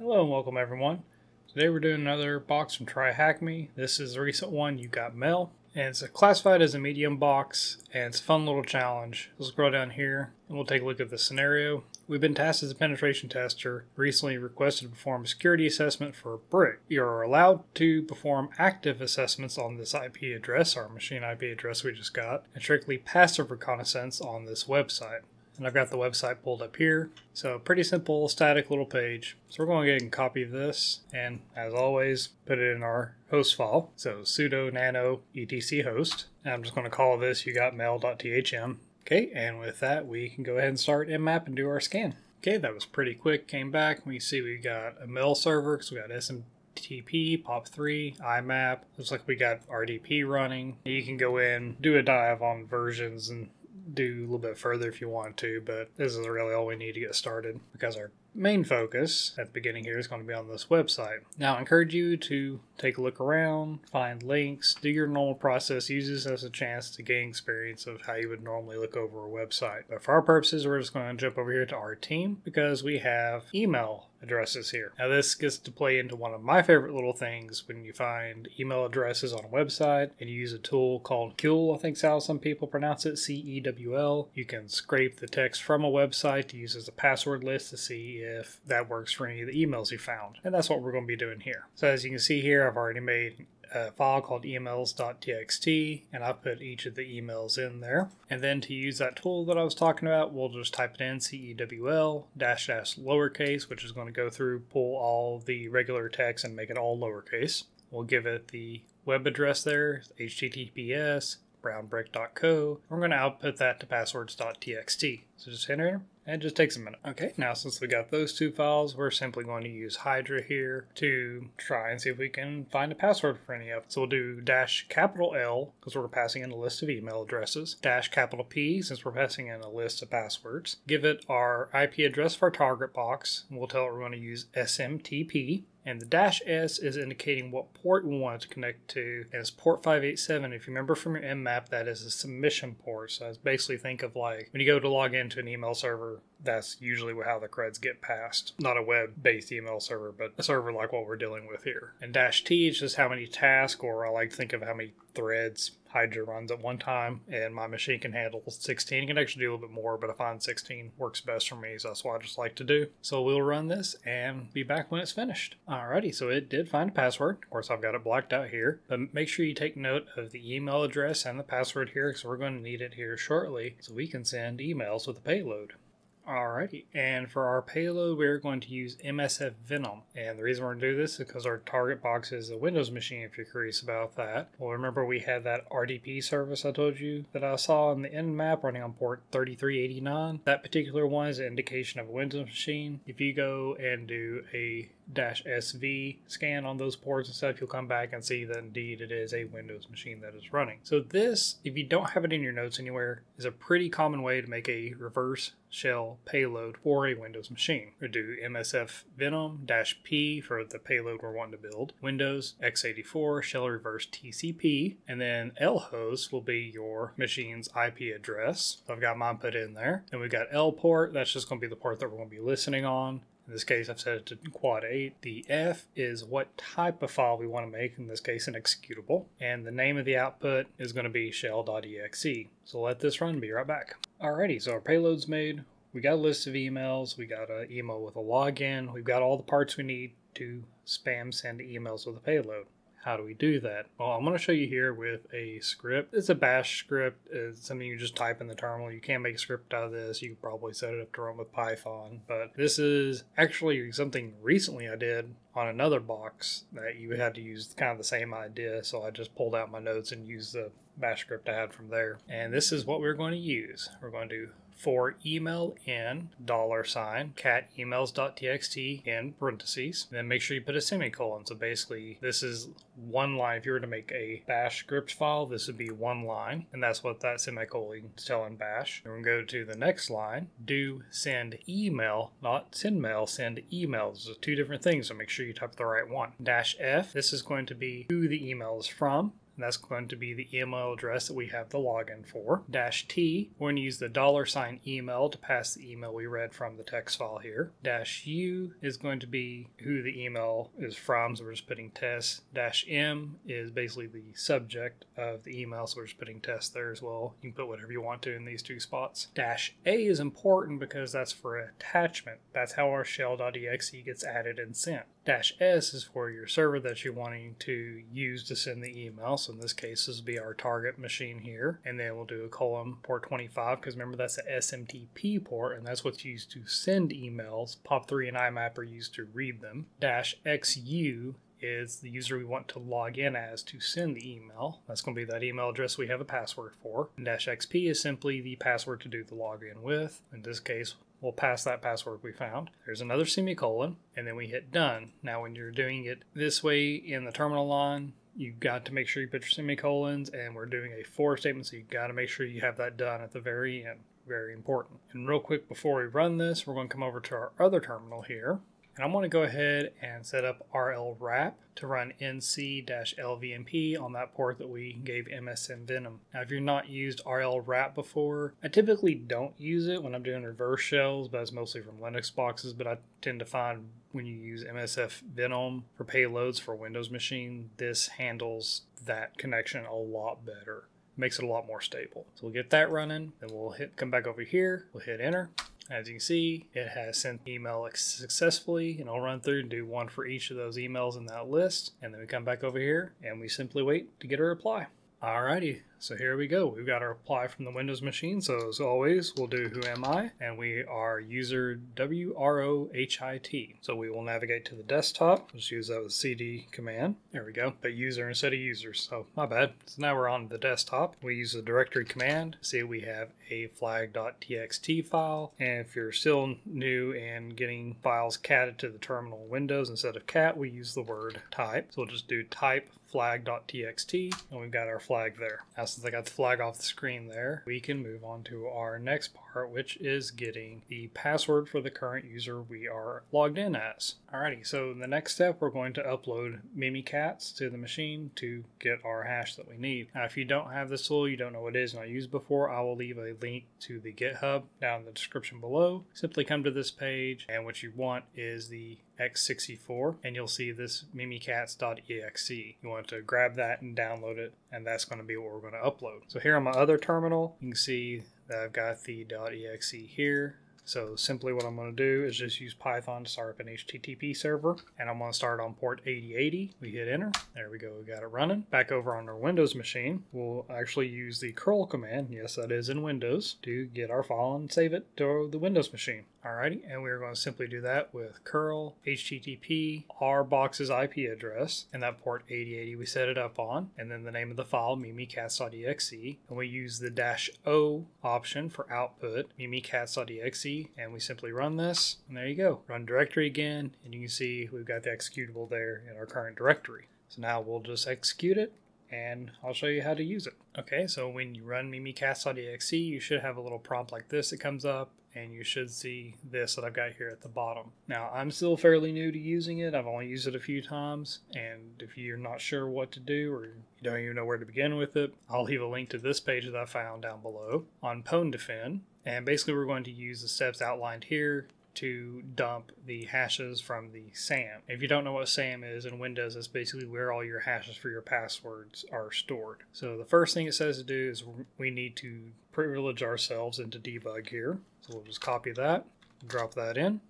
Hello and welcome everyone. Today we're doing another box from Try Hack Me. This is a recent one, You Got Mail. And it's classified as a medium box, and it's a fun little challenge. We'll scroll down here, and we'll take a look at the scenario. We've been tasked as a penetration tester, recently requested to perform a security assessment for a brick. You're allowed to perform active assessments on this IP address, our machine IP address we just got, and strictly passive reconnaissance on this website and I've got the website pulled up here. So pretty simple static little page. So we're going to go ahead and copy this and as always put it in our host file. So sudo nano etc host. And I'm just going to call this you got mail.thm. Okay, and with that we can go ahead and start mmap and do our scan. Okay, that was pretty quick. Came back. We see we got a mail server because we got SMTP, POP3, IMAP. Looks like we got RDP running. You can go in, do a dive on versions and do a little bit further if you want to, but this is really all we need to get started because our main focus at the beginning here is going to be on this website. Now, I encourage you to take a look around, find links, do your normal process, use this as a chance to gain experience of how you would normally look over a website. But for our purposes, we're just going to jump over here to our team because we have email addresses here. Now this gets to play into one of my favorite little things when you find email addresses on a website and you use a tool called Cewl, I think is how some people pronounce it, C-E-W-L. You can scrape the text from a website to use as a password list to see if that works for any of the emails you found. And that's what we're going to be doing here. So as you can see here, I've already made a file called emails.txt and I put each of the emails in there. And then to use that tool that I was talking about, we'll just type it in cewl dash dash lowercase, which is going to go through, pull all the regular text and make it all lowercase. We'll give it the web address there, https brownbrick.co. We're going to output that to passwords.txt. So just enter it just takes a minute. Okay, now since we got those two files, we're simply going to use Hydra here to try and see if we can find a password for any of them. So we'll do dash capital L, because we're passing in a list of email addresses, dash capital P, since we're passing in a list of passwords. Give it our IP address for our target box, and we'll tell it we're going to use SMTP. And the dash S is indicating what port we want to connect to. And it's port 587. If you remember from your mmap, that is a submission port. So it's basically think of like when you go to log into an email server, that's usually how the creds get passed. Not a web-based email server, but a server like what we're dealing with here. And dash T is just how many tasks, or I like to think of how many threads Hydra runs at one time, and my machine can handle 16. It can actually do a little bit more, but I find 16 works best for me, so that's what I just like to do. So we'll run this and be back when it's finished. Alrighty, so it did find a password. Of course, I've got it blacked out here, but make sure you take note of the email address and the password here, because we're going to need it here shortly, so we can send emails with the payload. Alrighty, and for our payload, we're going to use MSF Venom. And the reason we're going to do this is because our target box is a Windows machine, if you're curious about that. Well, remember we had that RDP service I told you that I saw in the end map running on port 3389. That particular one is an indication of a Windows machine. If you go and do a SV scan on those ports and stuff, you'll come back and see that indeed it is a Windows machine that is running. So this, if you don't have it in your notes anywhere, is a pretty common way to make a reverse shell payload for a Windows machine. We do MSF Venom dash P for the payload we're wanting to build, Windows x84 shell reverse TCP, and then lhost will be your machine's IP address. So I've got mine put in there. And we've got L port, that's just going to be the port that we're going to be listening on. In this case, I've set it to quad 8. The F is what type of file we want to make, in this case, an executable. And the name of the output is going to be shell.exe. So let this run, be right back. Alrighty, so our payload's made. We got a list of emails. We got an email with a login. We've got all the parts we need to spam send emails with a payload. How do we do that? Well, I'm going to show you here with a script. It's a bash script. It's something you just type in the terminal. You can't make a script out of this. You can probably set it up to run with Python. But this is actually something recently I did on another box that you had to use kind of the same idea. So I just pulled out my notes and used the bash script I had from there. And this is what we're going to use. We're going to for email in dollar sign cat emails.txt in parentheses. Then make sure you put a semicolon. So basically, this is one line. If you were to make a bash script file, this would be one line, and that's what that semicolon is telling bash. And we're going to go to the next line. Do send email, not send mail, send emails. Two different things, so make sure you type the right one. Dash F, this is going to be who the email is from. And that's going to be the email address that we have the login for. Dash T, we're going to use the dollar sign email to pass the email we read from the text file here. Dash U is going to be who the email is from, so we're just putting test. Dash M is basically the subject of the email, so we're just putting test there as well. You can put whatever you want to in these two spots. Dash A is important because that's for attachment. That's how our shell.exe gets added and sent. Dash S is for your server that you're wanting to use to send the email. So in this case, this will be our target machine here. And then we'll do a colon port 25 because remember that's the SMTP port and that's what's used to send emails. POP3 and IMAP are used to read them. Dash XU is the user we want to log in as to send the email. That's going to be that email address we have a password for. And dash XP is simply the password to do the login with. In this case, we'll pass that password we found. There's another semicolon, and then we hit done. Now, when you're doing it this way in the terminal line, you've got to make sure you put your semicolons, and we're doing a for statement, so you've got to make sure you have that done at the very end. Very important. And real quick before we run this, we're going to come over to our other terminal here. And I'm going to go ahead and set up RL wrap to run nc-lvmp on that port that we gave MSM Venom. Now, if you're not used RL wrap before, I typically don't use it when I'm doing reverse shells, but it's mostly from Linux boxes. But I tend to find when you use MSF Venom for payloads for Windows machine, this handles that connection a lot better makes it a lot more stable. So we'll get that running, then we'll hit come back over here, we'll hit enter, as you can see, it has sent email successfully, and I'll run through and do one for each of those emails in that list. And then we come back over here and we simply wait to get a reply. Alrighty, so here we go. We've got our reply from the Windows machine. So as always, we'll do who am I, and we are user W-R-O-H-I-T. So we will navigate to the desktop. Let's use that with CD command. There we go. But user instead of users. So my bad. So now we're on the desktop. We use the directory command. See we have a flag.txt file. And if you're still new and getting files catted to the terminal Windows instead of cat, we use the word type. So we'll just do type flag.txt and we've got our flag there. Now since I got the flag off the screen there, we can move on to our next part, which is getting the password for the current user we are logged in as. Alrighty, so the next step, we're going to upload Mimikatz to the machine to get our hash that we need. Now, if you don't have this tool, you don't know what it is, not used before, I will leave a link to the GitHub down in the description below. Simply come to this page, and what you want is the x64 and you'll see this mimikatz.exe. You want to grab that and download it and that's going to be what we're going to upload. So here on my other terminal you can see that I've got the .exe here so simply what I'm going to do is just use Python to start up an HTTP server. And I'm going to start on port 8080. We hit enter. There we go. We got it running. Back over on our Windows machine, we'll actually use the curl command. Yes, that is in Windows to get our file and save it to the Windows machine. Alrighty, and we're going to simply do that with curl http our box's IP address and that port 8080 we set it up on, and then the name of the file mimikatz.exe, and we use the dash O option for output mimikatz.exe, and we simply run this, and there you go. Run directory again, and you can see we've got the executable there in our current directory. So now we'll just execute it and I'll show you how to use it. Okay, so when you run mimikatz.exe, you should have a little prompt like this that comes up, and you should see this that I've got here at the bottom. Now, I'm still fairly new to using it. I've only used it a few times, and if you're not sure what to do or you don't even know where to begin with it, I'll leave a link to this page that I found down below on pwn-defend. And basically, we're going to use the steps outlined here to dump the hashes from the SAM. If you don't know what SAM is in Windows, it's basically where all your hashes for your passwords are stored. So the first thing it says to do is we need to privilege ourselves into debug here. So we'll just copy that, drop that in.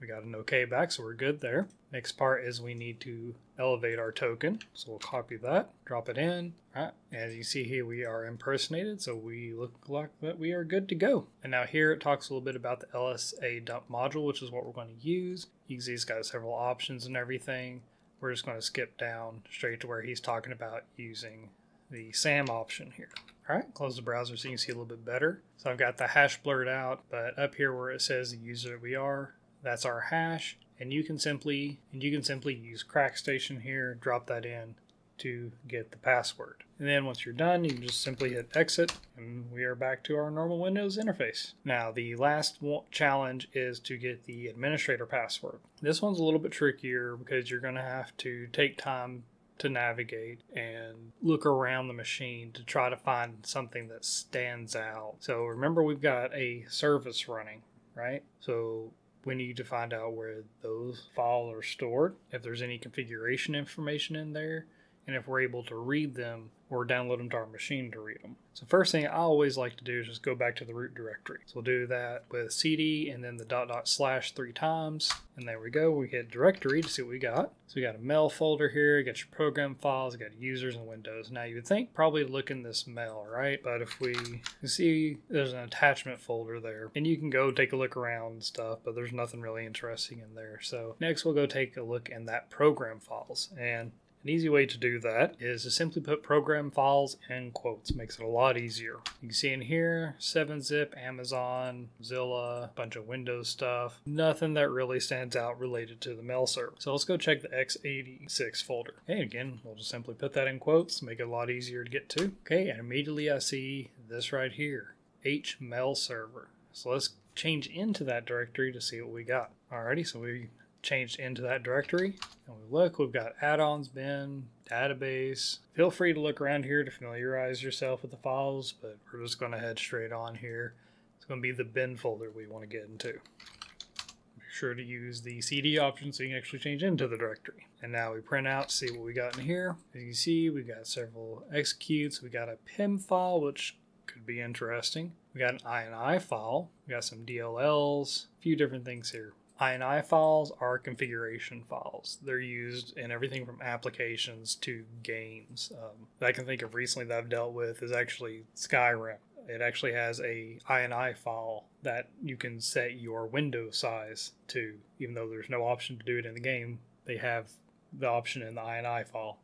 We got an OK back, so we're good there. Next part is we need to elevate our token. So we'll copy that, drop it in. Right. As you see here, we are impersonated, so we look like that we are good to go. And now here it talks a little bit about the LSA dump module, which is what we're going to use. You can see it's got several options and everything. We're just going to skip down straight to where he's talking about using the SAM option here. All right, close the browser so you can see a little bit better. So I've got the hash blurred out, but up here where it says the user that we are, that's our hash. And you can simply and you can simply use CrackStation here, drop that in to get the password. And then once you're done, you can just simply hit exit and we are back to our normal Windows interface. Now the last challenge is to get the administrator password. This one's a little bit trickier because you're going to have to take time to navigate and look around the machine to try to find something that stands out. So remember we've got a service running, right? So we need to find out where those files are stored, if there's any configuration information in there, and if we're able to read them or download them to our machine to read them. So first thing I always like to do is just go back to the root directory. So we'll do that with cd and then the dot dot slash three times. And there we go. We hit directory to see what we got. So we got a mail folder here. You got your program files. You got users and windows. Now you would think probably look in this mail, right? But if we see there's an attachment folder there and you can go take a look around and stuff, but there's nothing really interesting in there. So next we'll go take a look in that program files. And an easy way to do that is to simply put program files in quotes. Makes it a lot easier. You can see in here 7-zip, Amazon, Zilla, bunch of Windows stuff. Nothing that really stands out related to the mail server. So let's go check the x86 folder. And again, we'll just simply put that in quotes, make it a lot easier to get to. Okay, and immediately I see this right here, H server. So let's change into that directory to see what we got. Alrighty, so we changed into that directory. And we look, we've got add-ons bin, database. Feel free to look around here to familiarize yourself with the files, but we're just going to head straight on here. It's to be the bin folder we want to get into. Make sure to use the CD option so you can actually change into the directory. And now we print out, see what we got in here. As you see, we've got several executes. We got a PIM file, which could be interesting. We got an INI file. We got some DLLs, a few different things here. INI files are configuration files. They're used in everything from applications to games. Um, that I can think of recently that I've dealt with is actually Skyrim. It actually has a INI file that you can set your window size to, even though there's no option to do it in the game. They have the option in the INI file.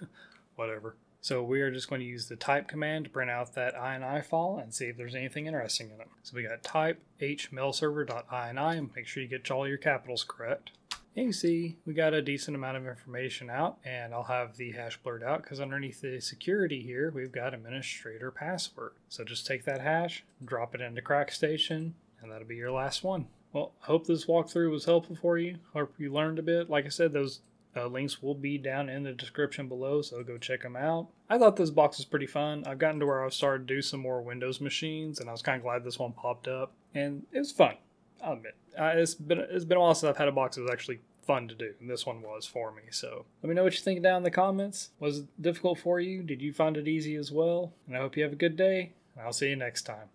Whatever. So we are just going to use the type command to print out that INI file and see if there's anything interesting in it. So we got type hmailserver.ini and make sure you get all your capitals correct. And you see we got a decent amount of information out and I'll have the hash blurred out because underneath the security here we've got administrator password. So just take that hash, drop it into CrackStation and that'll be your last one. Well, I hope this walkthrough was helpful for you. Hope you learned a bit. Like I said, those uh, links will be down in the description below, so go check them out. I thought this box was pretty fun. I've gotten to where I've started to do some more Windows machines, and I was kind of glad this one popped up, and it was fun. I'll admit, uh, it's been it's been a while since I've had a box that was actually fun to do, and this one was for me. So let me know what you think down in the comments. Was it difficult for you? Did you find it easy as well? And I hope you have a good day. And I'll see you next time.